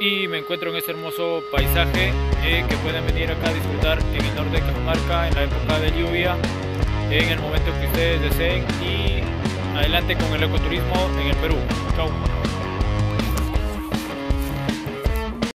y me encuentro en este hermoso paisaje eh, que pueden venir acá a disfrutar en el norte de Cajamarca en la época de lluvia, en el momento que ustedes deseen y adelante con el ecoturismo en el Perú.